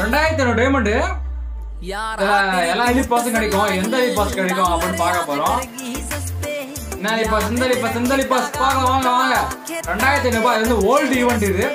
ரெண்டாயிரத்தி ஐநூறு டைமண்டு எல்லா எலிட் பாஸும் கிடைக்கும். எந்த எலிட் பாஸ் கிடைக்கும் அப்படின்னு பார்க்க போறோம். நான் எலிட் பாஸ் இந்த பாஸ் பாஸ் பார்க்க வாங்க வாங்க. ரெண்டாயிரத்தி ஐநூறு ரூபாய் இது வந்து ஓல்டு ஈவெண்ட் இது.